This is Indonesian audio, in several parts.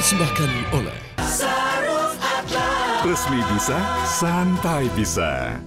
dipersembahkan oleh Resmi bisa, santai bisa.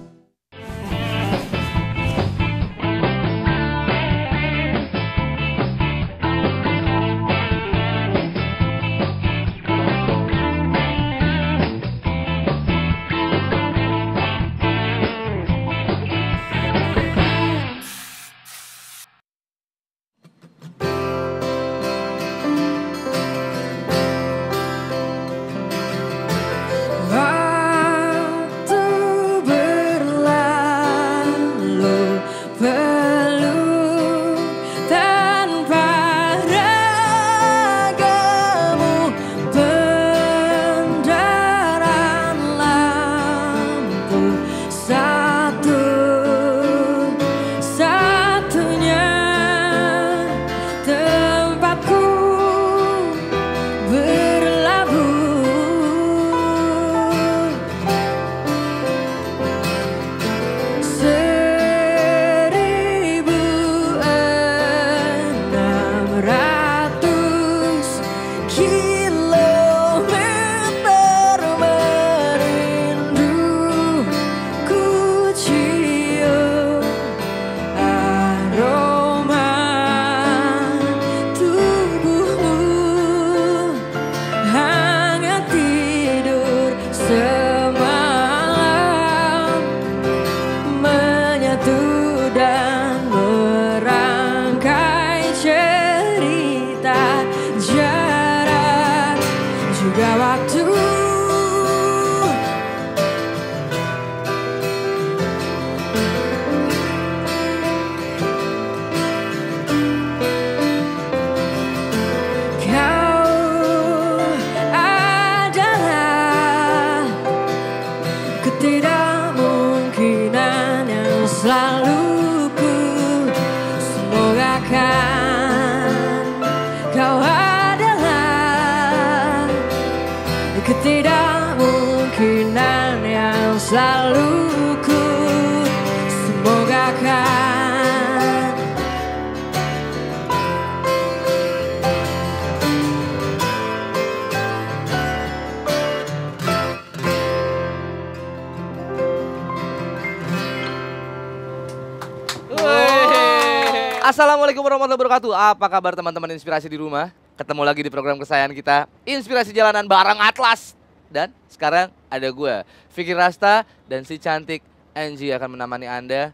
Assalamualaikum warahmatullahi wabarakatuh. Apa kabar teman-teman inspirasi di rumah? Ketemu lagi di program kesayangan kita, Inspirasi Jalanan bareng Atlas. Dan sekarang ada gue, Fikir Rasta dan si cantik Angie akan menemani Anda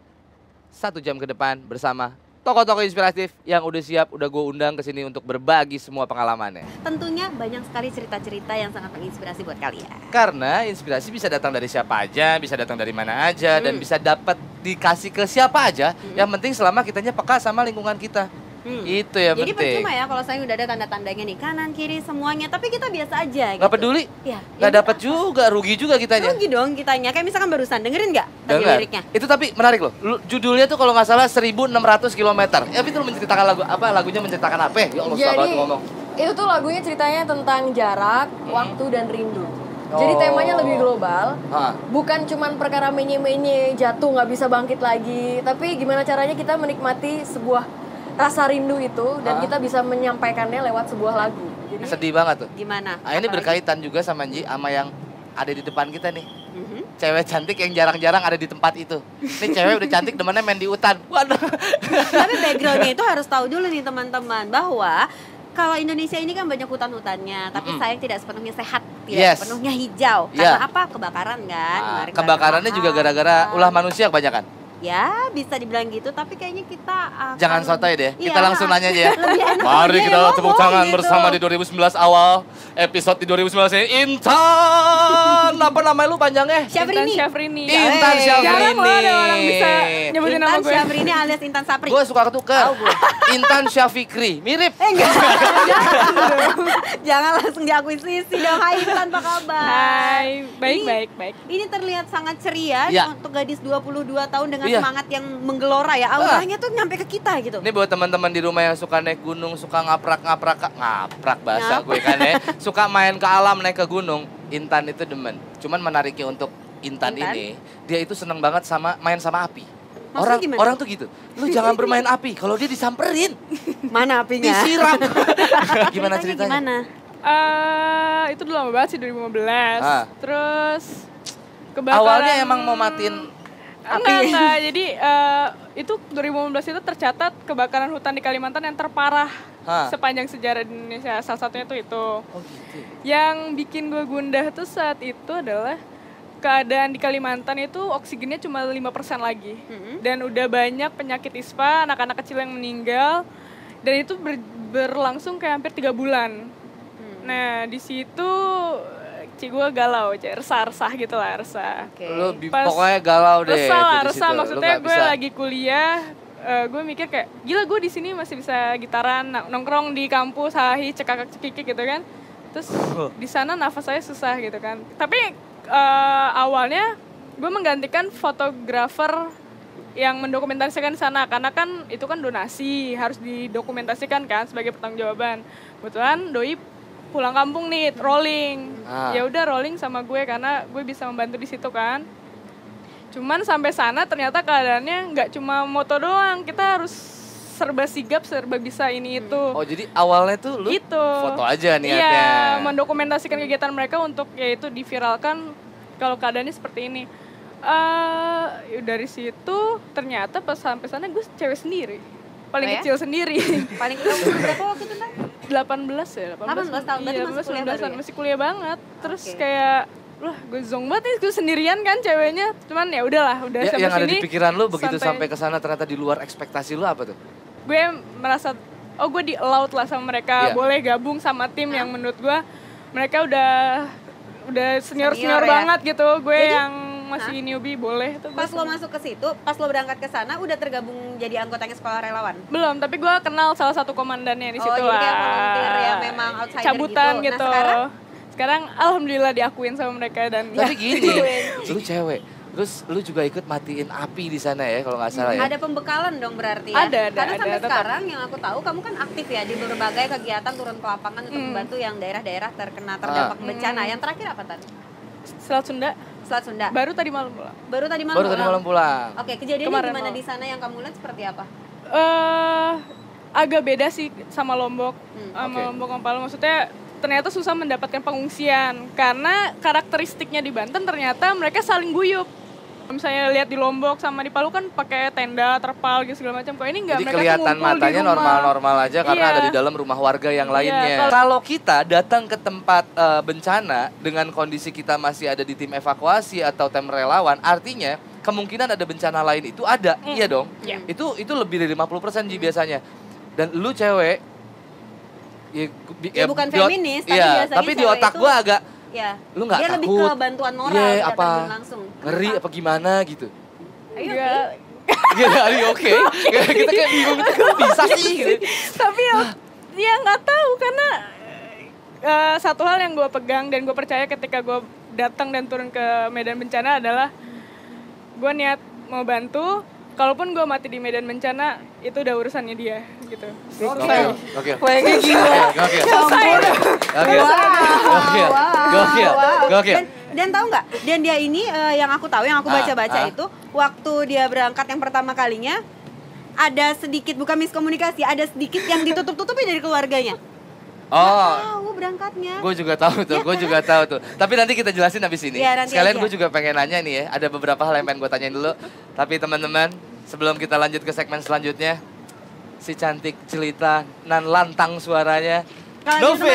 satu jam ke depan bersama tokoh-tokoh inspiratif yang udah siap, udah gue undang ke sini untuk berbagi semua pengalamannya. Tentunya banyak sekali cerita-cerita yang sangat menginspirasi buat kalian. Karena inspirasi bisa datang dari siapa aja, bisa datang dari mana aja, dan Hmm. bisa dapat dikasih ke siapa aja. Hmm. Yang penting selama kitanya peka sama lingkungan kita. Hmm. Itu yang Jadi penting. percuma ya kalau saya udah ada tanda-tandanya nih kanan kiri semuanya, tapi kita biasa aja. Nggak gitu. peduli, Ya. nggak dapat juga, rugi juga kitanya. Rugi dong kitanya. Kayak misalkan barusan dengerin nggak tadi Dengar. liriknya? Itu tapi menarik loh. Lu- Judulnya tuh kalau nggak salah 1600 km. Ya itu menceritakan lagu apa? Lagunya menceritakan apa? Ya Allah, Jadi banget ngomong. itu tuh lagunya ceritanya tentang jarak, waktu dan rindu. Jadi Oh. temanya lebih global. Hah. Bukan cuman perkara menye-menye jatuh nggak bisa bangkit lagi, tapi gimana caranya kita menikmati sebuah rasa rindu itu dan Hah? kita bisa menyampaikannya lewat sebuah lagu. Jadi Sedih banget tuh. Gimana? Nah, ini Apalagi? berkaitan juga sama Nji sama yang ada di depan kita nih. Mhm. Cewek cantik yang jarang-jarang ada di tempat itu. Ini cewek udah cantik demennya main di hutan. Waduh. Tapi backgroundnya itu harus tahu dulu nih teman-teman bahwa kalau Indonesia ini kan banyak hutan-hutannya, tapi Mm-mm. sayang tidak sepenuhnya sehat, tidak Yes. sepenuhnya hijau. Iya. Karena apa? Kebakaran kan. Ah, Kemarin kebakarannya kebakaran juga gara-gara ulah manusia kebanyakan. Ya, bisa dibilang gitu, tapi kayaknya kita akan Jangan sotoy deh. Iya. Kita langsung nanya aja ya. Mari aja kita ya tepuk tangan gitu. bersama di 2019 awal. Episode di 2019 ini Intan. Apa namanya lu panjangnya? Syafrini. Syafrini. Intan Eh, Syafrini. Jarang loh ada orang bisa nyebutin nama Intan gue. Syafrini alias Intan Sapri. Gue suka ketuker. Intan Syafikri. Mirip. Eh enggak, jangan, jangan langsung diakuisisi dong. Hai Intan, apa kabar? Hai, baik Ini- baik baik. Ini terlihat sangat ceria Ya. untuk gadis 22 tahun dengan Iya. semangat yang menggelora ya. Auranya tuh nyampe ke kita gitu. Ini buat teman-teman di rumah yang suka naik gunung, suka ngaprak-ngaprak, ngaprak bahasa Ngap- gue kan ya. Suka main ke alam, naik ke gunung. Intan itu demen. Cuman menariknya untuk Intan, Intan? ini, dia itu seneng banget sama main sama api. Maksudnya orang gimana? orang tuh gitu. Lu jangan bermain api. Kalau dia disamperin, Mana apinya? disiram. gimana Ceritanya? Gimana? Eh, itu udah lama banget sih 2015. Ah. Terus kebakaran. Awalnya emang mau matiin Enggak, enggak. Jadi eh, itu 2015 itu tercatat kebakaran hutan di Kalimantan yang terparah Hah. sepanjang sejarah di Indonesia. Salah satunya tuh itu. Oh gitu. Yang bikin gue gundah tuh saat itu adalah keadaan di Kalimantan itu oksigennya cuma 5% lagi. Dan udah banyak penyakit ISPA, anak-anak kecil yang meninggal. Dan itu ber- berlangsung kayak hampir tiga bulan. Nah, di situ Ci gue galau, Ci. resah-resah gitu lah, resah. Oke. Lu Pas- pokoknya galau deh. Resah itu lah, resah. Maksudnya gue bisa. lagi kuliah, eh, gue mikir kayak, gila gue di sini masih bisa gitaran, nong- nongkrong di kampus, hahi, cekakak cekikik gitu kan. Terus di sana nafas saya susah gitu kan. Tapi eh, awalnya gue menggantikan fotografer yang mendokumentasikan di sana karena kan itu kan donasi harus didokumentasikan kan sebagai pertanggungjawaban. Kebetulan doi pulang kampung nih rolling. Ah. Ya udah rolling sama gue karena gue bisa membantu di situ kan. Cuman sampai sana ternyata keadaannya nggak cuma moto doang, kita harus serba sigap, serba bisa ini itu. Oh jadi awalnya tuh lu Itu. foto aja niatnya. Iya, mendokumentasikan kegiatan mereka untuk yaitu diviralkan kalau keadaannya seperti ini. eh dari situ ternyata pas sampai sana gue cewek sendiri. Paling Oh ya? kecil sendiri. Paling umur berapa waktu itu? 18 ya, 18, 18 tahun, berarti iya, masih kuliah 19 baru ya? masih kuliah banget. Terus Oke. kayak lah gue zong banget nih gue sendirian kan ceweknya. Cuman ya udahlah, udah Ya, sampai yang ada sini. di pikiran lu begitu santai. sampai ke sana ternyata di luar ekspektasi lu apa tuh? gue merasa oh gue di allowed lah sama mereka Iya. boleh gabung sama tim yang menurut gue mereka udah udah senior senior, Senior ya? banget gitu gue Jadi, yang masih newbie boleh tuh Pas lo masuk ke situ, pas lo berangkat ke sana udah tergabung jadi anggotanya sekolah relawan. belum tapi gue kenal salah satu komandannya di Oh, situ jadi kayak lah volunteer ya, memang outsider cabutan gitu. Nah, gitu, sekarang? sekarang alhamdulillah diakuin sama mereka dan Tapi ya, gini, lu cewek, terus lu juga ikut matiin api di sana ya kalau nggak salah ya? Ada pembekalan dong berarti ya. Ada, ada, Karena ada, sampai tetap. sekarang yang aku tahu kamu kan aktif ya di berbagai kegiatan turun ke lapangan untuk Hmm. membantu yang daerah-daerah terkena terdampak Ah. bencana. Hmm. Yang terakhir apa tadi? Selat Sunda Selat Sunda. baru tadi malam pulang Baru tadi malam. Baru tadi malam pulang. Oke, kejadiannya Kemarin gimana malam. di sana yang kamu lihat seperti apa? eh agak beda sih sama Lombok. Hmm, sama oke. Lombok sama Palu maksudnya ternyata susah mendapatkan pengungsian karena karakteristiknya di Banten ternyata mereka saling guyup. Misalnya lihat di Lombok sama di Palu kan pakai tenda, terpal gitu segala macam. Kok ini enggak Jadi mereka kelihatan matanya normal-normal aja karena Iya. ada di dalam rumah warga yang Iya, lainnya. kalau- Kalau kita datang ke tempat eh, bencana dengan kondisi kita masih ada di tim evakuasi atau tim relawan, artinya kemungkinan ada bencana lain itu ada, Hmm. iya dong. Iya. Itu itu lebih dari 50% Ji biasanya. Dan lu cewek ya, bi- Ya, bukan di feminis, tapi iya, biasanya tapi di otak gua agak Ya. lu nggak Dia takut. lebih ke bantuan moral, Iya, tidak apa langsung. ngeri apa gimana gitu. Ayo, Enggak. Gitu, are you okay? kita kayak bingung kita kok bisa sih gitu. tapi ya, ya nggak tahu karena eh, satu hal yang gue pegang dan gue percaya ketika gue datang dan turun ke medan bencana adalah gue niat mau bantu kalaupun gue mati di medan bencana itu udah urusannya dia gitu Oke. Oke. Gila. Gokil. selesai udah. Gokil. Gokil. Gokil. Gokil. Dan, dan tahu nggak? Dan dia ini eh, yang aku tahu, yang aku Ah, baca-baca ah. itu, waktu dia berangkat yang pertama kalinya, ada sedikit bukan miskomunikasi, ada sedikit yang ditutup-tutupi dari keluarganya. Oh, Tahu berangkatnya. gue juga tahu tuh, gue juga tahu tuh. Tapi nanti kita jelasin habis ini. Nanti Sekalian gue juga pengen nanya nih ya, ada beberapa hal yang pengen gue tanyain dulu. Tapi teman-teman, sebelum kita lanjut ke segmen selanjutnya, si cantik celita nan lantang suaranya, gitu, Novi.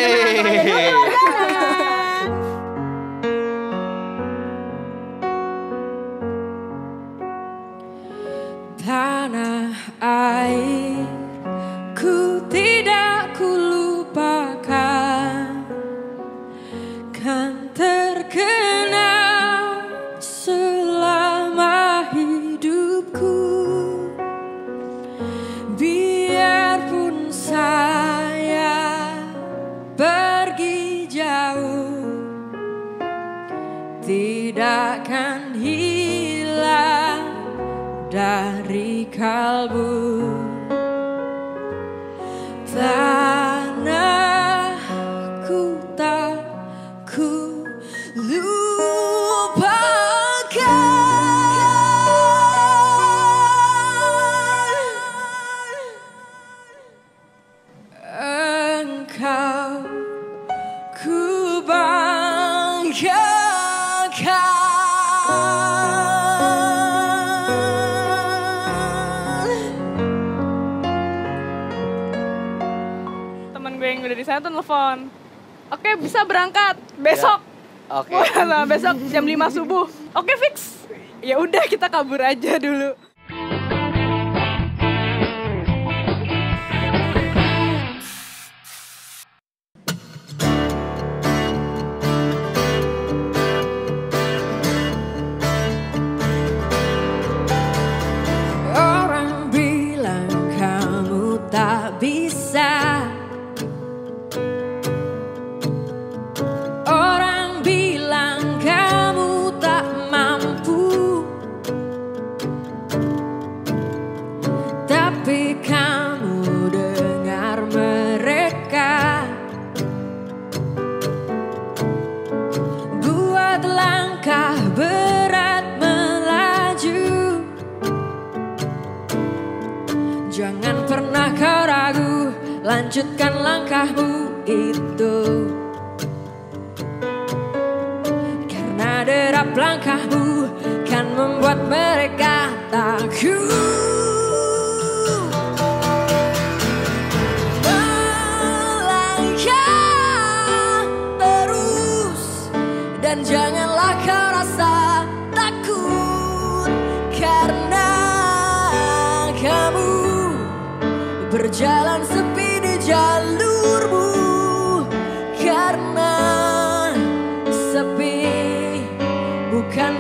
Tanah air ku tidak dari nelfon oke bisa berangkat. Besok. Oke. Wah, besok jam 5 subuh. Oke fix. Ya udah kita kabur aja dulu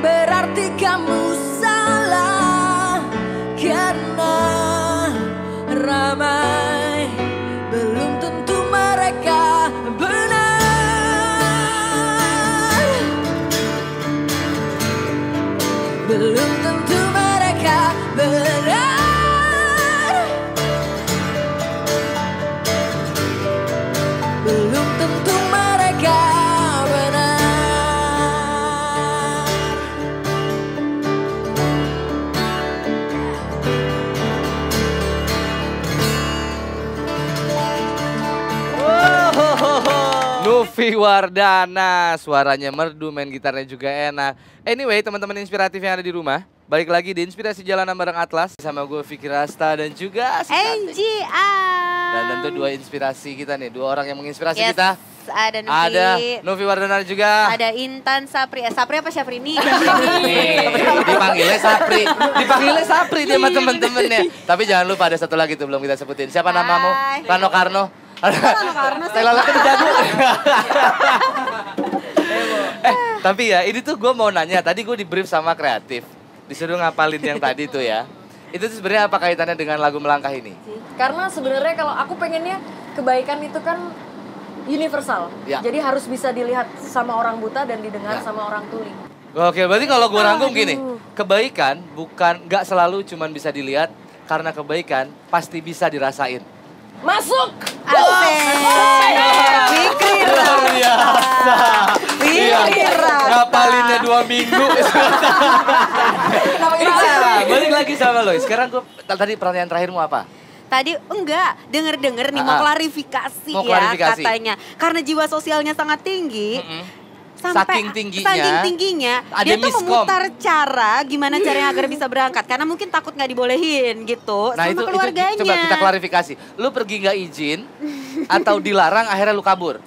berarti kamu salah Novi Wardana, suaranya merdu, main gitarnya juga enak. Anyway, teman-teman inspiratif yang ada di rumah, balik lagi di Inspirasi Jalanan bareng Atlas sama gue Vicky Rasta dan juga. NGR. Dan tentu dua inspirasi kita nih, dua orang yang menginspirasi Yes, kita. Ada Novi. Ada Novi Wardana juga. Ada Intan Sapri. Eh, Sapri apa Syafrini? Nih, dipanggilnya Sapri, dipanggilnya Sapri dia sama temen-temennya. Tapi jangan lupa ada satu lagi tuh belum kita sebutin. Siapa namamu? Hai. Karno. Rano Karno sih? Stella Lata tuh jago. eh, tapi ya ini tuh gue mau nanya. Tadi gue di brief sama kreatif, disuruh ngapalin yang tadi tuh ya. Itu tuh sebenarnya apa kaitannya dengan lagu melangkah ini? Karena sebenarnya kalau aku pengennya kebaikan itu kan universal. Ya. Jadi harus bisa dilihat sama orang buta dan didengar Ya. sama orang tuli. Oke, berarti kalau gue rangkum gini, kebaikan bukan nggak selalu cuman bisa dilihat, karena kebaikan pasti bisa dirasain. Masuk. Asik. Fikri Luar biasa. Iya, Rata. ngapalinnya dua minggu. Iya, balik lagi sama lo. Sekarang gue tadi pertanyaan terakhirmu apa? Tadi enggak, denger-denger nih mau Ah. klarifikasi Mau ya klarifikasi. katanya. Karena jiwa sosialnya sangat tinggi. Sampai Saking tingginya, saking tingginya ada dia tuh memutar cara gimana caranya agar bisa berangkat karena mungkin takut nggak dibolehin gitu Nah sama itu, itu keluarganya. coba kita klarifikasi. Lu pergi nggak izin atau dilarang akhirnya lu kabur?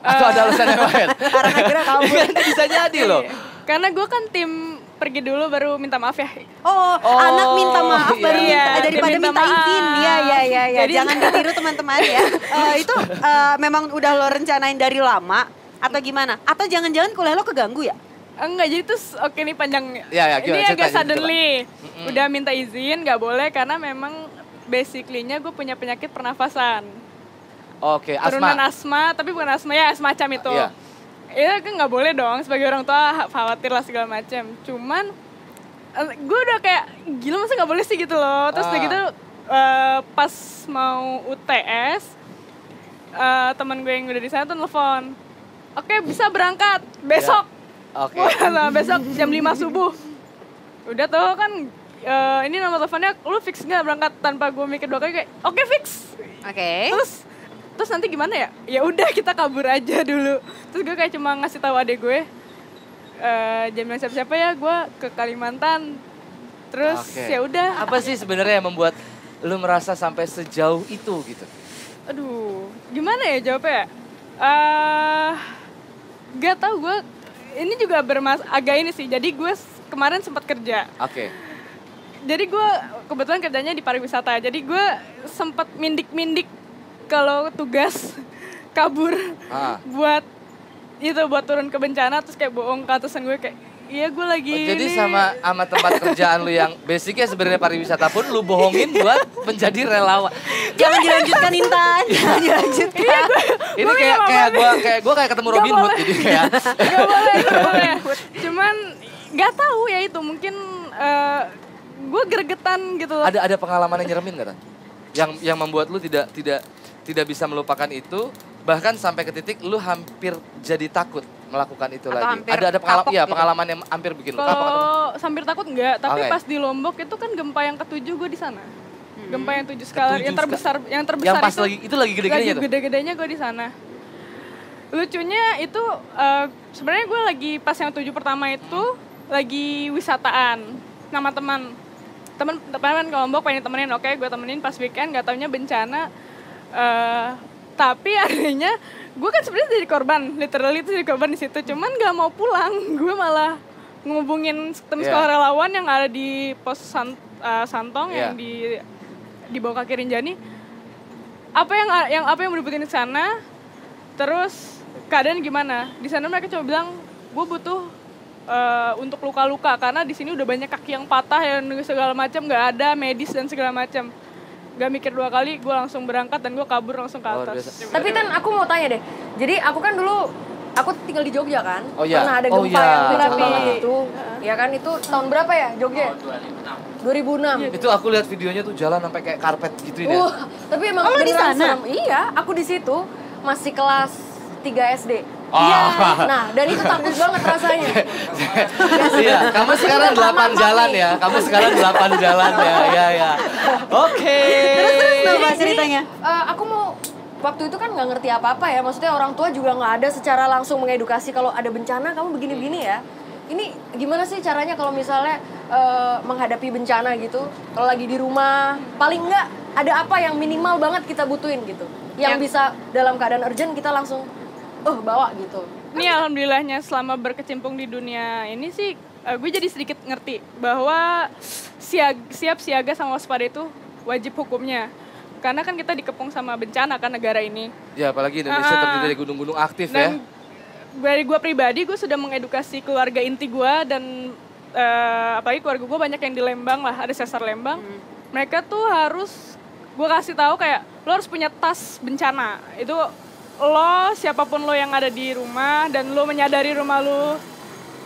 Atau ada alasan yang lain? Karena akhirnya kabur. Bisa jadi loh. karena gue kan tim pergi dulu baru minta maaf ya Oh, Oh, anak minta maaf baru iya. minta, Dia daripada minta minta, izin. Iya, iya, iya, iya. Jadi- Jangan ditiru teman-teman ya. Eh, itu eh, memang udah lo rencanain dari lama atau gimana? Atau jangan-jangan kuliah lo keganggu ya? Enggak, jadi tuh s- oke nih panjang. Ya, ya, gimana? Ini agak coba. suddenly. Udah minta izin, nggak boleh karena memang basically-nya gue punya penyakit pernafasan. Oke, Turunan asma. asma, tapi bukan asma ya, semacam itu. Iya. Iya kan nggak boleh dong sebagai orang tua khawatir lah segala macam. Cuman gue udah kayak gila masa nggak boleh sih gitu loh. Terus udah Ah. gitu eh, pas mau UTS eh, teman gue yang udah di sana tuh nelfon. Oke bisa berangkat besok. Oke. Wah, besok jam 5 subuh. Udah tuh kan eh, ini nomor teleponnya lu fix nggak berangkat tanpa gue mikir dua kali kayak oke fix. Oke. Terus terus nanti gimana ya? Ya udah kita kabur aja dulu. Terus gue kayak cuma ngasih tahu adek gue eh jangan siapa-siapa ya gue ke Kalimantan. Terus Oke. ya udah Apa sih sebenarnya yang membuat lu merasa sampai sejauh itu gitu? aduh gimana ya jawabnya eh gak tau gue ini juga bermas agak ini sih jadi gue kemarin sempat kerja Oke. jadi gue kebetulan kerjanya di pariwisata jadi gue sempat mindik-mindik kalau tugas kabur Ah. buat itu buat turun ke bencana terus kayak bohong ke atasan gue kayak iya gue lagi Oh, jadi ini." sama sama tempat kerjaan lu yang basicnya sebenarnya pariwisata pun lu bohongin buat menjadi relawan. Jangan dilanjutkan Intan, jangan dilanjutkan. Ini kayak kayak gua kayak gua kayak ketemu Robin Hood jadi kayak. Gak boleh, gak boleh. Cuman nggak tahu ya itu mungkin eh, gue gregetan gitu loh. ada ada pengalaman yang nyeremin gak Tan? Yang yang membuat lu tidak tidak tidak bisa melupakan itu bahkan sampai ke titik lu hampir jadi takut melakukan itu Atau lagi. hampir Ada ada pengalaman iya, gitu. pengalaman yang hampir bikin lu kapok atau Kalau sambil takut enggak, tapi Oke. pas di Lombok itu kan gempa yang ketujuh gue di sana. Gempa yang tujuh skala, Ketujuh yang terbesar, yang terbesar yang pas itu lagi itu lagi gede-gedenya lagi tuh. gede-gedenya gue di sana. Lucunya itu eh, sebenarnya gue lagi pas yang tujuh pertama itu lagi wisataan sama teman teman teman ke Lombok pengen temenin oke gue temenin pas weekend nggak taunya bencana eh tapi adanya gue kan sebenarnya jadi korban literally itu jadi korban di situ. Cuman nggak mau pulang gue malah ngubungin tim Iya. sekolah relawan yang ada di pos San- eh, Santong yang Iya. di di bawah kaki Rinjani. Apa yang yang apa yang dibutuhin di sana? Terus keadaan gimana? Di sana mereka coba bilang gue butuh eh, untuk luka-luka karena di sini udah banyak kaki yang patah yang segala macam nggak ada medis dan segala macam gak mikir dua kali gue langsung berangkat dan gue kabur langsung ke Luar atas. Tapi kan aku mau tanya deh. Jadi aku kan dulu aku tinggal di Jogja kan. Oh, iya. Pernah ada Oh, gempa iya. yang banget itu. Ya kan itu tahun berapa ya Jogja? 2006. Itu aku lihat videonya tuh jalan sampai kayak karpet gitu ya. Uh, tapi emang Oh, di sana? serem. Iya, aku di situ masih kelas 3 SD. Iya. Nah, dan itu takut banget rasanya. Iya, kamu sekarang delapan jalan ya. Kamu sekarang delapan jalan ya. Iya, ya. Oke. Terus terus tuh Mbak Jadi, ceritanya. eh, aku mau waktu itu kan nggak ngerti apa-apa ya. Maksudnya orang tua juga nggak ada secara langsung mengedukasi kalau ada bencana kamu begini-begini ya. Ini gimana sih caranya kalau misalnya eh, menghadapi bencana gitu? Kalau lagi di rumah, paling nggak ada apa yang minimal banget kita butuhin gitu. Yang Yang- bisa dalam keadaan urgent kita langsung oh bawa gitu. Ini alhamdulillahnya selama berkecimpung di dunia ini sih eh, gue jadi sedikit ngerti bahwa siag, siap siaga sama waspada itu wajib hukumnya. Karena kan kita dikepung sama bencana kan negara ini. Ya, apalagi Indonesia Ah. terdiri dari gunung-gunung aktif ya. Dan dari gue pribadi gue sudah mengedukasi keluarga inti gue dan eh, apalagi keluarga gue banyak yang di Lembang lah ada sesar Lembang. Mereka tuh harus gue kasih tahu kayak lo harus punya tas bencana. Itu lo siapa pun lo yang ada di rumah dan lo menyadari rumah lo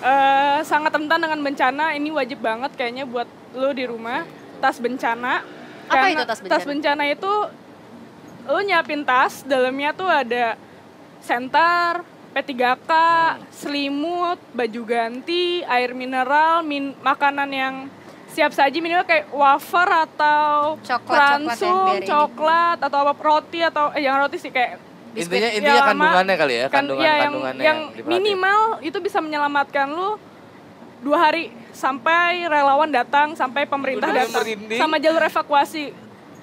eh, sangat rentan dengan bencana ini wajib banget kayaknya buat lo di rumah tas bencana. Apa Karena itu tas bencana? Tas bencana itu lo nyiapin tas dalamnya tuh ada senter, P3K, selimut, baju ganti, air mineral, min makanan yang siap saji minimal kayak wafer atau Coklat, coklat ransum, ini. coklat atau apa roti atau eh jangan roti sih kayak Intinya ya intinya lama. kandungannya kali ya, Kan- kandungan ya, yang, kandungannya yang diperhatiin. minimal itu bisa menyelamatkan lu dua hari sampai relawan datang sampai pemerintah Udah datang merinding. sama jalur evakuasi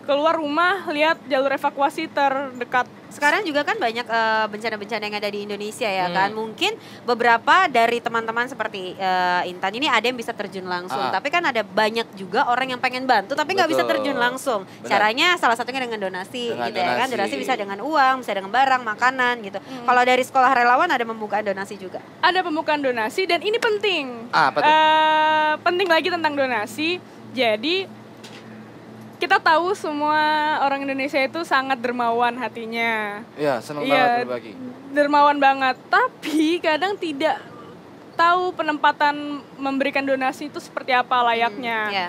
keluar rumah lihat jalur evakuasi terdekat Sekarang juga kan banyak eh, bencana-bencana yang ada di Indonesia ya Hmm. kan. Mungkin beberapa dari teman-teman seperti eh, Intan ini ada yang bisa terjun langsung. Ah. Tapi kan ada banyak juga orang yang pengen bantu tapi nggak bisa terjun langsung. Benar. Caranya salah satunya dengan donasi Dengan gitu ya kan. donasi. Donasi bisa dengan uang, bisa dengan barang, makanan gitu. Kalau dari sekolah relawan ada pembukaan donasi juga. ada pembukaan donasi dan ini penting. Ah? Eh, penting lagi tentang donasi. Jadi kita tahu semua orang Indonesia itu sangat dermawan hatinya. Iya, seneng Iya, banget berbagi. dermawan banget. Tapi kadang tidak tahu penempatan memberikan donasi itu seperti apa layaknya. Ya.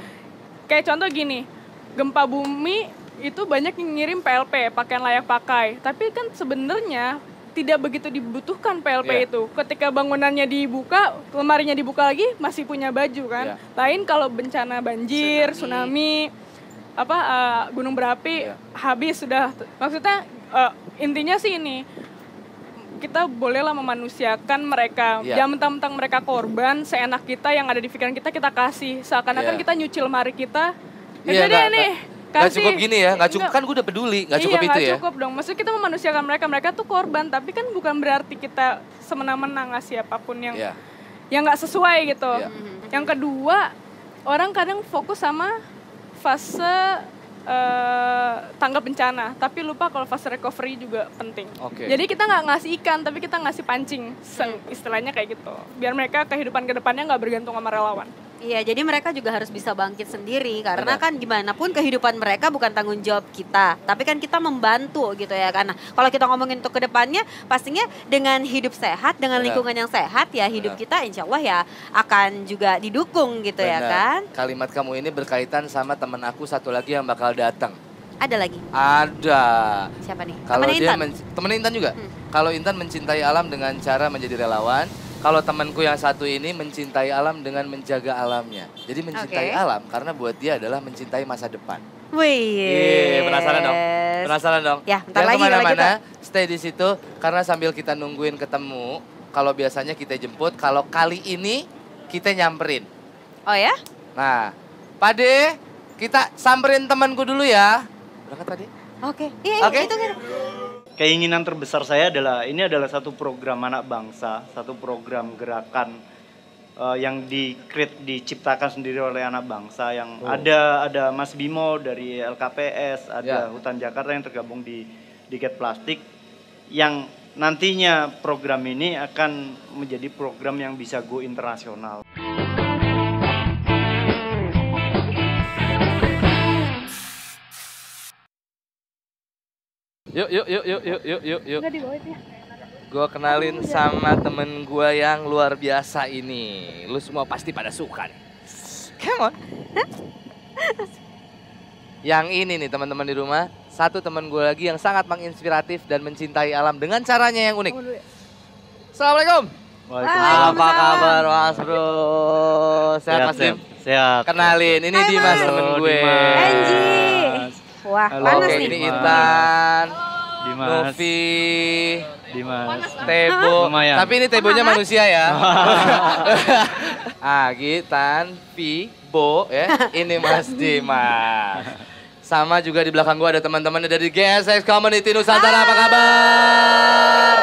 Kayak contoh gini, gempa bumi itu banyak yang ngirim PLP, pakaian layak pakai. Tapi kan sebenarnya tidak begitu dibutuhkan PLP Iya. itu. Ketika bangunannya dibuka, lemarinya dibuka lagi, masih punya baju kan. Iya. Lain kalau bencana banjir, tsunami, apa eh, gunung berapi, Iya. habis sudah. Maksudnya eh, intinya sih ini, kita bolehlah memanusiakan mereka. Iya. Jangan mentang-mentang mereka korban, seenak kita yang ada di pikiran kita kita kasih. Seakan-akan Iya. kita nyuci lemari kita. Iya, deh nggak- nih. Gak Kasih- cukup gini ya, gak cukup Enggak. kan gue udah peduli, gak cukup iya, itu nggak ya. cukup dong. Maksudnya kita memanusiakan mereka, mereka tuh korban, tapi kan bukan berarti kita semena-mena ngasih apa pun yang Iya. yang nggak sesuai gitu. Iya. Yang kedua, orang kadang fokus sama fase eh, tanggap bencana, tapi lupa kalau fase recovery juga penting. Oke. Jadi kita nggak ngasih ikan, tapi kita ngasih pancing, istilahnya kayak gitu. Biar mereka kehidupan ke depannya nggak bergantung sama relawan. Iya, jadi mereka juga harus bisa bangkit sendiri karena Benar. kan gimana pun kehidupan mereka bukan tanggung jawab kita, tapi kan kita membantu gitu ya. Karena kalau kita ngomongin untuk ke depannya, pastinya dengan hidup sehat, dengan Benar. lingkungan yang sehat ya hidup Benar. kita insya Allah ya akan juga didukung gitu ya Benar. kan. Kalimat kamu ini berkaitan sama teman aku satu lagi yang bakal datang. Ada lagi Ada. siapa nih? Kalau dia Intan? temennya Intan juga. Hmm. Kalau Intan mencintai alam dengan cara menjadi relawan, kalau temanku yang satu ini mencintai alam dengan menjaga alamnya. Jadi mencintai Oke. alam karena buat dia adalah mencintai masa depan. Wih. Iya, penasaran dong? Penasaran dong? Ya, bentar Jangan lagi ke mana-mana, stay di situ karena sambil kita nungguin ketemu. Kalau biasanya kita jemput, kalau kali ini kita nyamperin. Oh ya? Nah, Pade, kita samperin temanku dulu ya. Berangkat Pade? Oke. Iya, Oke. itu kan. Keinginan terbesar saya adalah ini adalah satu program anak bangsa, satu program gerakan eh, yang di create diciptakan sendiri oleh anak bangsa yang ada ada Mas Bimo dari LKPS, ada Hutan Jakarta yang tergabung di Diket Plastik yang nantinya program ini akan menjadi program yang bisa go internasional. Yuk, yuk, yuk, yuk, yuk, yuk, yuk, yuk. Ya. Gue kenalin sama temen gue yang luar biasa ini. Lu semua pasti pada suka nih. Come on. yang ini nih teman-teman di rumah. Satu teman gue lagi yang sangat menginspiratif dan mencintai alam dengan caranya yang unik. Ya. Assalamualaikum. Waalaikumsalam. Apa kabar Mas Bro? Sehat Mas Dim? Sehat. Kenalin, ini Hai, Dimas Mas. temen gue. Anji. Wah, Halo. panas Oke, nih. ini Intan, Dimas. Novi, Dimas. Tebo. Lumayan. Tapi ini Tebonya manusia ya. ah, Gitan, Vi, Bo ya. Ini Mas Dimas. Sama juga di belakang gua ada teman-teman dari GSX Community Nusantara. Apa kabar?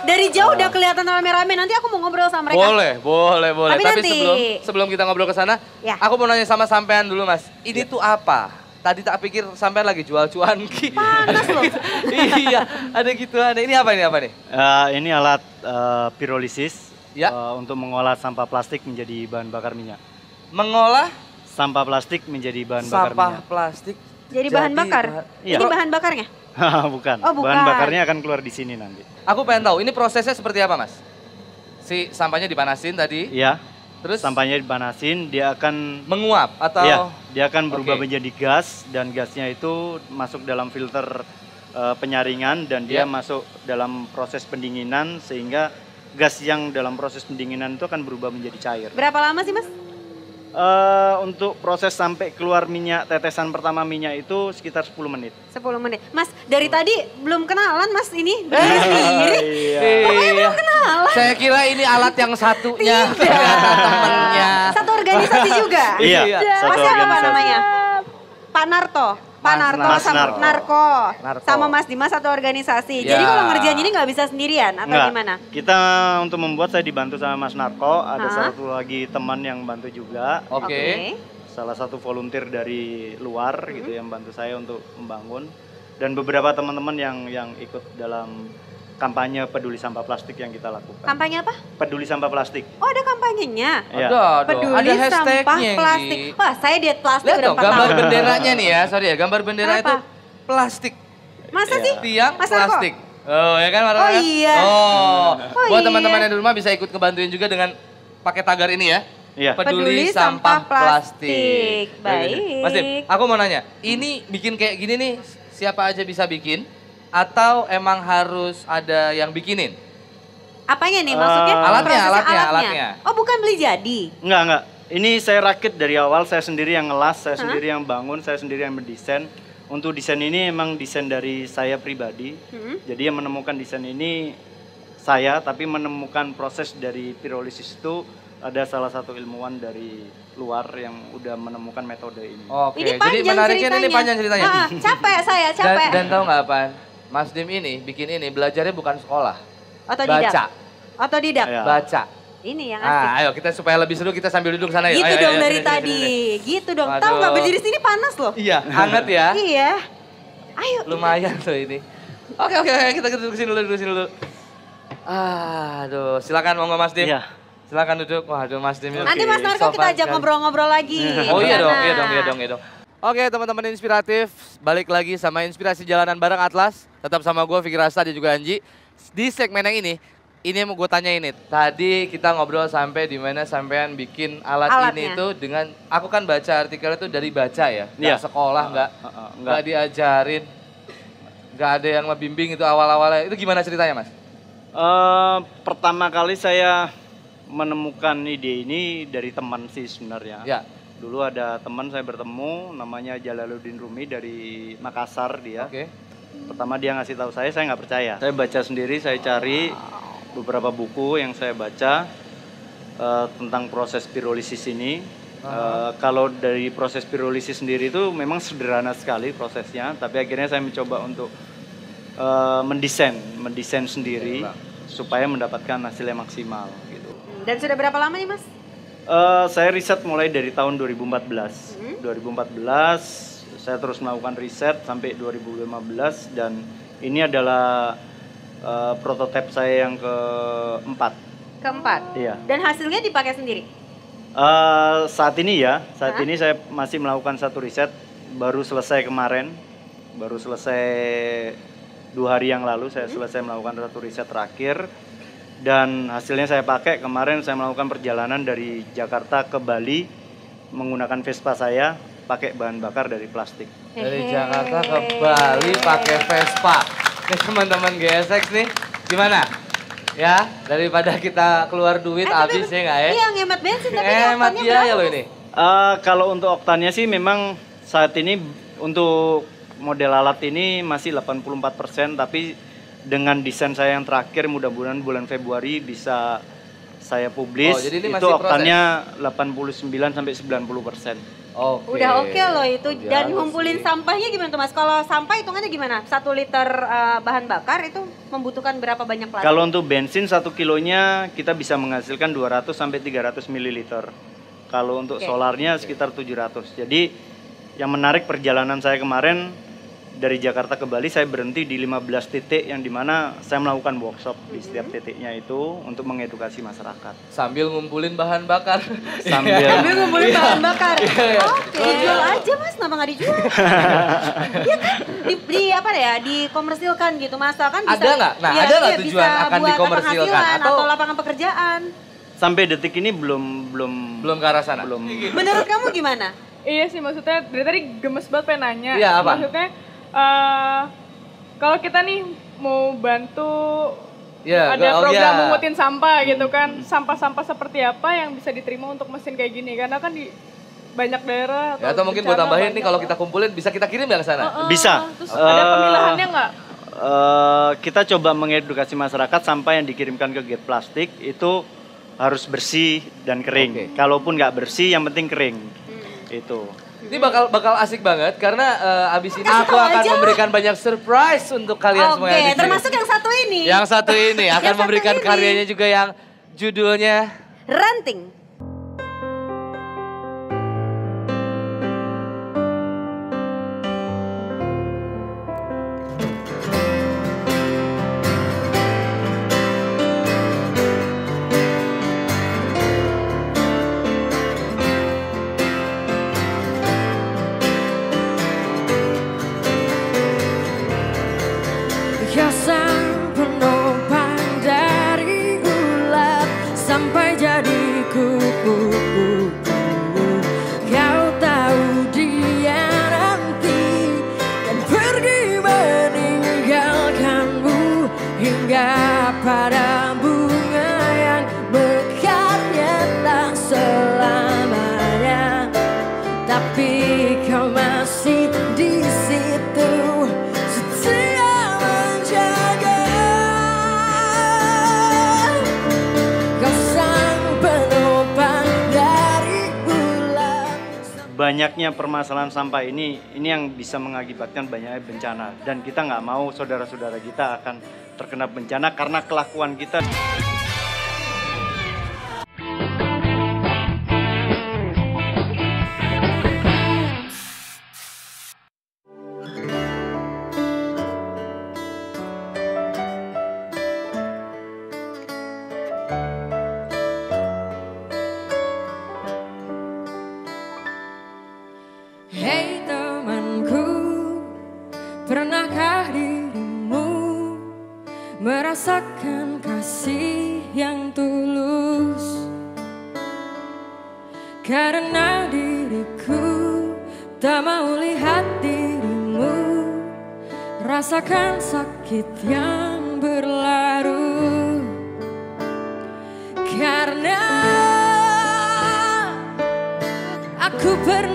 Dari jauh udah kelihatan rame-rame. Nanti aku mau ngobrol sama mereka. Boleh, boleh, boleh. Tapi Tapi, nanti- sebelum sebelum kita ngobrol ke sana, Ya. aku mau nanya sama sampean dulu, Mas. Ini tuh apa? Tadi tak pikir sampean lagi jual cuanki. Panas loh. iya, ada gitu ada. Ini apa ini apa nih? Eh, ini alat eh, pirolisis Ya. eh, untuk mengolah sampah plastik menjadi bahan bakar minyak. Mengolah Sampah plastik menjadi bahan bakar sampah minyak. plastik. Jadi bahan bakar. bahan- Iya. Ini bahan bakarnya. bukan. Oh, bukan. Bahan bakarnya akan keluar di sini nanti. Aku pengen tahu ini prosesnya seperti apa, Mas? Si sampahnya dipanasin tadi, Iya. Terus Sampahnya dipanasin, dia akan menguap atau Iya, dia akan berubah Oke. menjadi gas dan gasnya itu masuk dalam filter eh, penyaringan dan dia Iya. masuk dalam proses pendinginan sehingga gas yang dalam proses pendinginan itu akan berubah menjadi cair. Berapa lama sih mas? Eh, untuk proses sampai keluar minyak tetesan pertama minyak itu sekitar 10 menit. 10 menit. Mas, dari tadi belum kenalan mas ini. Eh. berdiri sendiri. Iya. Saya kira ini alat yang satunya temennya. Satu organisasi juga. Iya, Iya. satu Mas siapa organisasi. namanya? Pak Narto. Pak Narto Mas sama Narto. Narko. Narko. Sama Mas Dimas satu organisasi. Jadi Ya. kalau ngerjain ini nggak bisa sendirian atau Enggak, gimana? kita untuk membuat saya dibantu sama Mas Narko, ada Hah? satu lagi teman yang bantu juga. Oke. salah satu volunteer dari luar gitu yang bantu saya untuk membangun dan beberapa teman-teman yang yang ikut dalam kampanye peduli sampah plastik yang kita lakukan. Kampanye apa? peduli sampah plastik. Oh ada kampanyenya. Ya. Ada, ada. Peduli ada sampah hashtagnya plastik. Gi. Wah saya diet plastik Lihat udah dong 4 gambar tahun. benderanya nih ya, sorry ya, gambar bendera Apa? itu plastik. Masa Iya. sih? Tiang Mas Narko? plastik. Oh ya kan Marwa Oh, kan? iya. Oh, Oh, buat iya. teman-teman yang di rumah bisa ikut ngebantuin juga dengan pakai tagar ini ya. Iya. Peduli, Peduli sampah, sampah plastik. plastik. Baik. Mas Dim, aku mau nanya, ini bikin kayak gini nih siapa aja bisa bikin atau emang harus ada yang bikinin? Apanya nih maksudnya? Eh, Alatnya, Prosesnya alatnya, alatnya. Oh bukan beli jadi. Enggak, enggak. Ini saya rakit dari awal, saya sendiri yang ngelas, saya Hah? sendiri yang bangun, saya sendiri yang mendesain. Untuk desain ini emang desain dari saya pribadi. Hmm. Jadi yang menemukan desain ini saya, tapi menemukan proses dari pirolisis itu ada salah satu ilmuwan dari luar yang udah menemukan metode ini. Oke, Ini jadi panjang menariknya ceritanya. ini panjang ceritanya. Ah, capek saya, Dan, capek. dan tahu nggak apaan? Mas Dim ini bikin ini belajarnya bukan sekolah, Atau baca, tidak? Atau tidak? Ya. baca. Ini yang asik. Ah, ayo kita supaya lebih seru kita sambil duduk sana yuk. gitu Ayo, dong ayo, dari sini, sini, tadi. sini. Gitu dong. Tahu nggak berdiri sini panas loh. Iya, hangat ya. Iya. Ayo. Lumayan tuh ini. Oke oke oke kita duduk sini dulu duduk sini dulu. Aduh, silakan monggo Mas Dim. Iya. Silakan duduk. Waduh Mas Dim. ini Nanti Mas Narko kita ajak ngobrol-ngobrol lagi. Oh iya dong, iya dong, iya dong, iya dong. Oke teman-teman inspiratif, balik lagi sama inspirasi jalanan bareng Atlas. Tetap sama gue, Fikri Rasta dan juga Anji. Di segmen yang ini, ini yang mau gue tanya ini. Tadi kita ngobrol sampai di mana sampean bikin alat ini Alatnya. tuh dengan, aku kan baca artikelnya tuh dari baca ya. Nggak Iya. sekolah, nggak, Uh, uh, nggak enggak. diajarin. Nggak ada yang ngebimbing itu awal-awalnya. Itu gimana ceritanya mas? Eh, pertama kali saya menemukan ide ini dari teman sih sebenarnya. Ya, Dulu ada teman saya bertemu namanya Jalaluddin Rumi dari Makassar dia. oke. Pertama dia ngasih tahu saya, saya nggak percaya. Saya baca sendiri, saya cari beberapa buku yang saya baca eh, tentang proses pirolisis ini. Eh, kalau dari proses pirolisis sendiri itu memang sederhana sekali prosesnya, tapi akhirnya saya mencoba untuk eh, mendesain, mendesain sendiri supaya mendapatkan hasil yang maksimal gitu. Dan sudah berapa lama nih Mas? Eh, saya riset mulai dari tahun 2014. 2014 saya terus melakukan riset sampai 2015 dan ini adalah eh, prototipe saya yang keempat. Keempat. Iya. Dan hasilnya dipakai sendiri. Eh, saat ini ya, saat Hah? ini saya masih melakukan satu riset baru selesai kemarin, baru selesai dua hari yang lalu saya selesai melakukan satu riset terakhir dan hasilnya saya pakai kemarin saya melakukan perjalanan dari Jakarta ke Bali menggunakan Vespa saya pakai bahan bakar dari plastik. Dari Jakarta ke Bali pakai Vespa. Nih teman-teman GSX nih, gimana? Ya, daripada kita keluar duit Eh, habis ya nggak ya? Iya, ngemat bensin tapi Hemat oktannya biaya berapa, loh Mas? ini. Eh, kalau untuk oktannya sih memang saat ini untuk model alat ini masih 84% tapi dengan desain saya yang terakhir mudah-mudahan bulan Februari bisa saya publish Oh, jadi ini itu oktannya 89 sampai 90%. Oke. Udah oke loh itu. Udah Dan ngumpulin sih. sampahnya gimana tuh Mas? Kalau sampah hitungannya gimana? Satu liter eh, bahan bakar itu membutuhkan berapa banyak plastik? Kalau untuk bensin satu kilonya kita bisa menghasilkan 200 sampai 300 ml. Kalau untuk Oke. solarnya sekitar 700. Jadi yang menarik perjalanan saya kemarin dari Jakarta ke Bali saya berhenti di 15 titik yang di mana saya melakukan workshop di setiap titiknya itu untuk mengedukasi masyarakat. Sambil ngumpulin bahan bakar. Sambil Sambil ngumpulin Iya. bahan bakar. Iya. Oke, dijual aja Mas, kenapa nggak dijual? Iya kan? Di, di apa ya? Dikomersilkan gitu, masa kan bisa Ada nggak? Nah, Iya, ada nggak iya, tujuan bisa akan buat dikomersilkan? Atau- atau lapangan pekerjaan. sampai detik ini belum belum Belum ke arah sana. belum Menurut kamu gimana? Iya sih maksudnya dari tadi gemes banget pengen nanya. Iya, apa? Maksudnya eh kalau kita nih mau bantu Iya, ada oh, program iya. mengutin sampah gitu kan. Sampah-sampah seperti apa yang bisa diterima untuk mesin kayak gini karena kan di banyak daerah Ya, atau mungkin gue tambahin nih kalau kita kumpulin bisa kita kirim ya ke sana? Heeh, Bisa. Terus ada Eh, pemilahannya nggak? Eh, kita coba mengedukasi masyarakat sampah yang dikirimkan ke gate plastik itu harus bersih dan kering. Oke. Kalaupun nggak bersih, yang penting kering. Itu. Ini bakal bakal asik banget karena eh, abis ini Kasih aku akan aja. memberikan banyak surprise untuk kalian semua Oke, yang di sini. termasuk yang satu ini. Yang satu ini akan memberikan ini. karyanya juga yang judulnya Ranting. Permasalahan sampah ini ini yang bisa mengakibatkan banyaknya bencana dan kita nggak mau saudara-saudara kita akan terkena bencana karena kelakuan kita. Karena diriku tak mau lihat dirimu rasakan sakit yang berlarut. Karena Aku pernah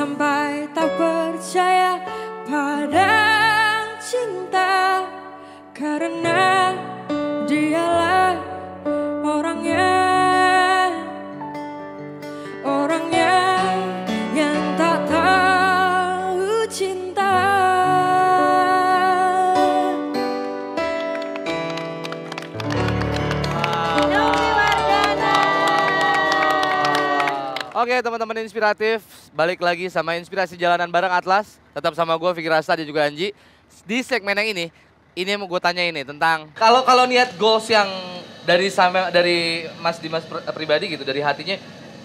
Jangan Oke teman-teman inspiratif, balik lagi sama inspirasi jalanan bareng Atlas. Tetap sama gue Fikri Rasta dan juga Anji. Di segmen yang ini, ini yang mau gue tanya ini tentang kalau kalau niat goals yang dari sama dari Mas Dimas per- pribadi gitu dari hatinya,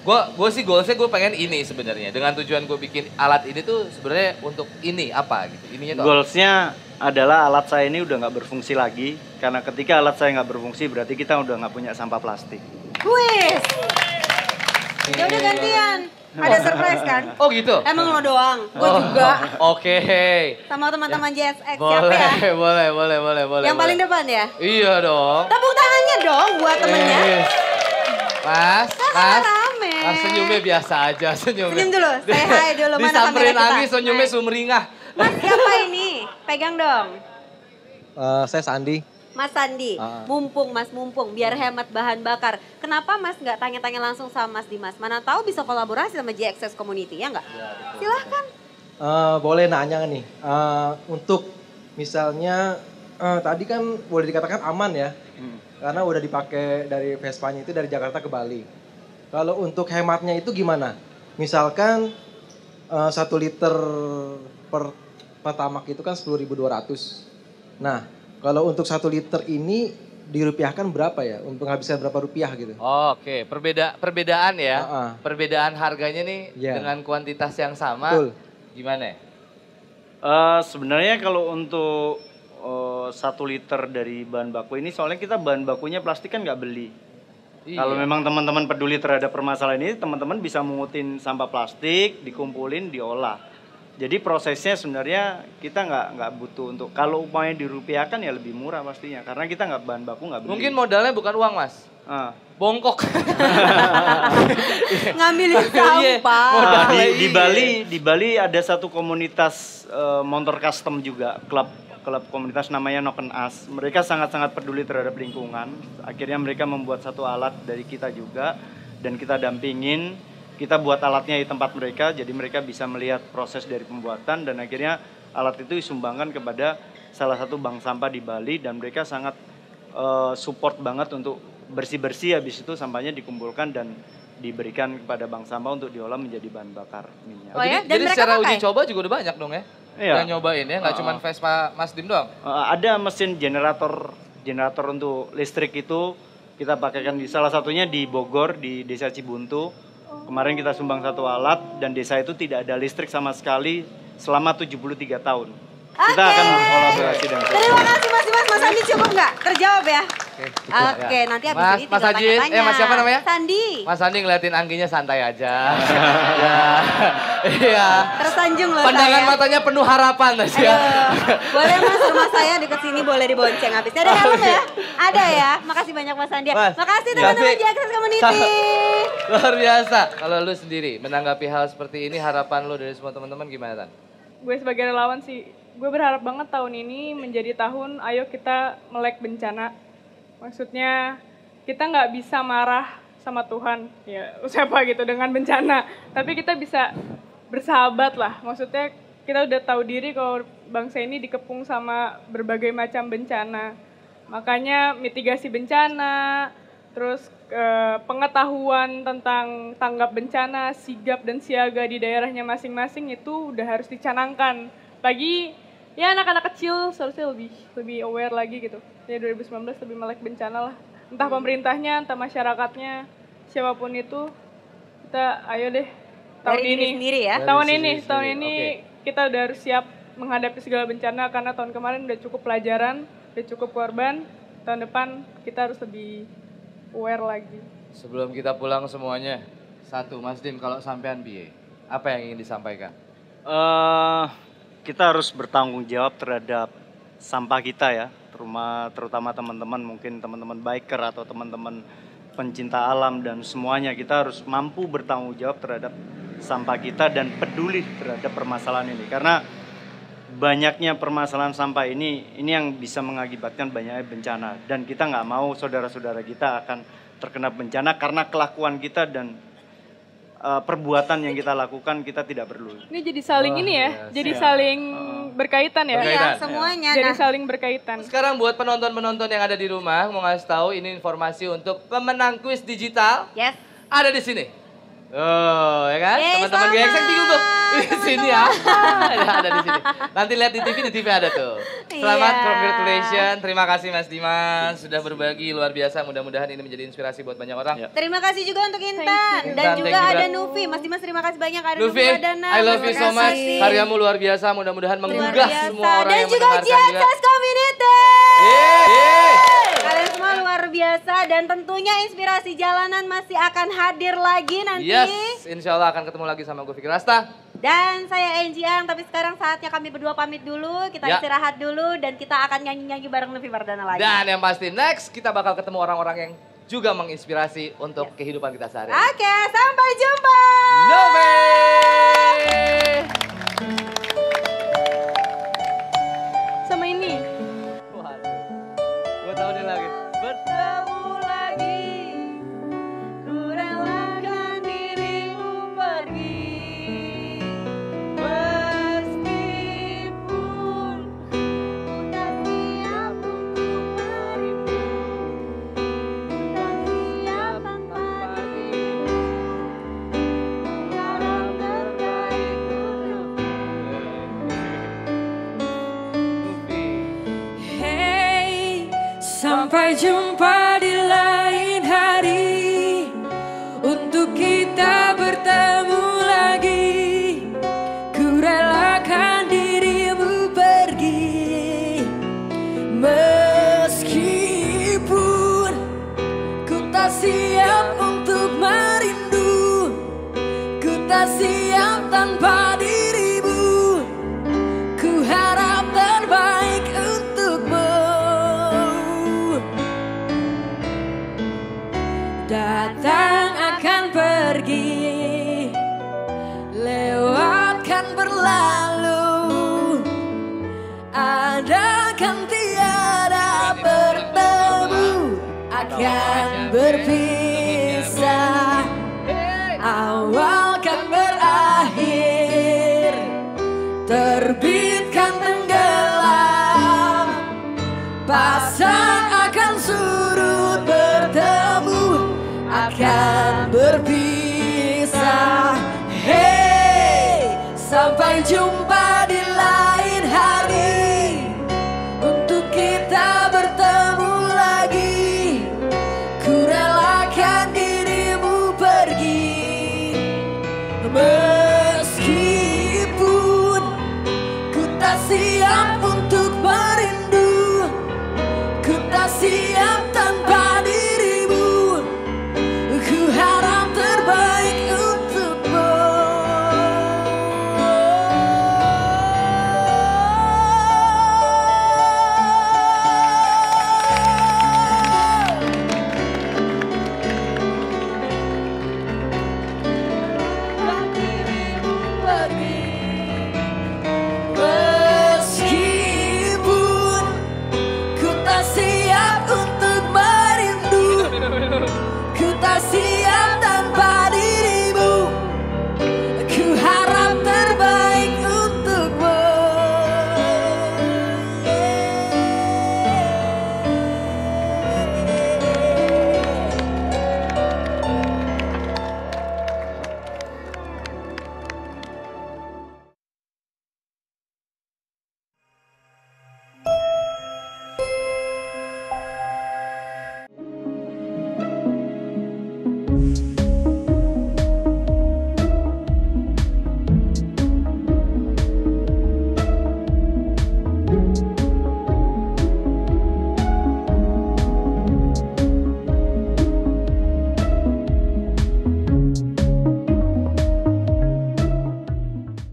gue gue sih goalsnya gue pengen ini sebenarnya dengan tujuan gue bikin alat ini tuh sebenarnya untuk ini apa gitu ininya tuh apa? Goalsnya adalah alat saya ini udah nggak berfungsi lagi karena ketika alat saya nggak berfungsi berarti kita udah nggak punya sampah plastik. Wis. Ya udah gantian. Ada surprise kan? Oh gitu. Emang lo doang, gue Oh, juga. Oke. Sama teman-teman JSX siapa Boleh, ya? boleh, boleh, boleh, boleh. Yang paling depan ya? Iya dong. Tepuk tangannya dong buat temennya. Eh, Mas, Kan Mas. rame. Mas senyumnya biasa aja senyumnya. Senyum dulu, say hi dulu, mana Disamperin kamera kita? Anggi senyumnya sumringah. Mas siapa ini? Pegang dong. Eh, saya Sandi. Mas Sandi, Ah. mumpung Mas mumpung, biar hemat bahan bakar. Kenapa Mas nggak tanya-tanya langsung sama Mas Dimas? Mana tahu bisa kolaborasi sama JXS Community ya nggak? Silahkan. Eh, boleh nanya nggak nih? Eh, untuk misalnya eh, tadi kan boleh dikatakan aman ya, karena udah dipakai dari Vespanya itu dari Jakarta ke Bali. Kalau untuk hematnya itu gimana? Misalkan eh, satu liter per pertamak itu kan 10.200. Nah, kalau untuk satu liter ini dirupiahkan berapa ya? Untuk penghabisan berapa rupiah gitu? Oke, perbeda perbedaan ya. Ah, ah. Perbedaan harganya nih Iya. dengan kuantitas yang sama. Betul. Gimana? Eh, sebenarnya kalau untuk eh, satu liter dari bahan baku ini soalnya kita bahan bakunya plastik kan nggak beli. Iya. Kalau memang teman-teman peduli terhadap permasalahan ini, teman-teman bisa mengutin sampah plastik, dikumpulin, diolah. Jadi prosesnya sebenarnya kita nggak nggak butuh untuk kalau upaya dirupiahkan ya lebih murah pastinya karena kita nggak bahan baku nggak beli. Mungkin modalnya bukan uang, Mas. Ah. Bongkok. Ngambilin Iya, sampah. modal. di, Iya. di Bali di Bali ada satu komunitas eh, motor custom juga klub klub komunitas namanya Noken As mereka sangat-sangat peduli terhadap lingkungan akhirnya mereka membuat satu alat dari kita juga dan kita dampingin kita buat alatnya di tempat mereka jadi mereka bisa melihat proses dari pembuatan dan akhirnya alat itu disumbangkan kepada salah satu bank sampah di Bali dan mereka sangat eh, support banget untuk bersih-bersih habis itu sampahnya dikumpulkan dan diberikan kepada bank sampah untuk diolah menjadi bahan bakar minyak. Oh ya? jadi Dan jadi secara uji pakai? coba juga udah banyak dong ya? Iya. Yang nyobain ya, nggak Oh. cuma Vespa Mas Dim doang. Eh, ada mesin generator generator untuk listrik itu kita pakaikan di salah satunya di Bogor di Desa Cibuntu. Kemarin kita sumbang satu alat dan desa itu tidak ada listrik sama sekali selama 73 tahun. Kita Oke. akan berkolaborasi dengan Terima kasih Mas Dimas, Mas Andi cukup nggak? Terjawab ya? Oke, nanti habis Mas- ini Mas Haji, eh. Mas siapa namanya? Sandi. Mas Andi ngeliatin angkinya santai aja. Ya. Iya. Tersanjung loh Pandangan saya. matanya penuh harapan Mas ya. Boleh mas rumah saya dekat sini boleh dibonceng habisnya ada helm ya ada ya makasih banyak mas Andi Mas, makasih teman-teman kasih. Jackson Community Luar biasa. Kalau lu sendiri menanggapi hal seperti ini harapan lu dari semua teman-teman gimana Tan? gue sebagai relawan sih gue berharap banget tahun ini menjadi tahun ayo kita melek bencana. Maksudnya kita nggak bisa marah sama Tuhan. Ya siapa gitu dengan bencana. Tapi kita bisa bersahabat lah. Maksudnya kita udah tahu diri kalau bangsa ini dikepung sama berbagai macam bencana. Makanya mitigasi bencana terus eh, pengetahuan tentang tanggap bencana, sigap dan siaga di daerahnya masing-masing itu udah harus dicanangkan. Bagi ya anak-anak kecil seharusnya lebih lebih aware lagi gitu. Ya 2019 lebih melek bencana lah. Entah pemerintahnya, entah masyarakatnya, siapa pun itu kita ayo deh tahun Dari ini. sendiri ya. Dari Tahun ini, sendiri, tahun ini oke. kita udah harus siap menghadapi segala bencana karena tahun kemarin udah cukup pelajaran, udah cukup korban. Tahun depan kita harus lebih aware lagi. Sebelum kita pulang semuanya, satu Mas Dim kalau sampean biye, apa yang ingin disampaikan? Eh, kita harus bertanggung jawab terhadap sampah kita ya, terutama terutama teman-teman mungkin teman-teman biker atau teman-teman pencinta alam dan semuanya. Kita harus mampu bertanggung jawab terhadap sampah kita dan peduli terhadap permasalahan ini. Karena banyaknya permasalahan sampah ini ini yang bisa mengakibatkan banyaknya bencana. Dan kita nggak mau saudara-saudara kita akan terkena bencana karena kelakuan kita dan eh, perbuatan yang kita lakukan kita tidak perlu Ini jadi saling Wah, ini ya, biasa. jadi Iya. saling berkaitan ya. Berkaitan. Iya, semuanya. Jadi Nah, saling berkaitan. Sekarang buat penonton-penonton yang ada di rumah, mau ngasih tahu ini informasi untuk pemenang kuis digital yes. ada di sini. Oh, ya kan? Teman-teman selamat, gengseng bingung tuh. Di sini ya. Ada di sini. Nanti lihat di TV, di TV ada tuh. Selamat, Iya. congratulations. Terima kasih Mas Dimas sudah berbagi luar biasa. Mudah-mudahan ini menjadi inspirasi buat banyak orang. Ya. Terima kasih juga untuk Intan dan Intan, juga ada. Nufi. Mas Dimas terima kasih banyak ada Nufi Pradana. I love you Terima so much. kasih. Karyamu luar biasa. Mudah-mudahan menggugah semua orang dan yang juga mendengarkan juga. JXS Community. Yeay, yeay. Luar biasa dan tentunya inspirasi jalanan masih akan hadir lagi nanti. Yes, insya Allah akan ketemu lagi sama gue Fikri Rasta. Dan saya Angie Ang, tapi sekarang saatnya kami berdua pamit dulu, kita Ya. istirahat dulu dan kita akan nyanyi-nyanyi bareng Nufi Pardana lagi. Dan yang pasti next kita bakal ketemu orang-orang yang juga menginspirasi untuk kehidupan kita sehari-hari. Oke, sampai jumpa. Nove! Sampai jumpa di lain hari untuk kita bertemu lagi. Ku relakan dirimu pergi, meskipun ku tak siap Jangan berpikir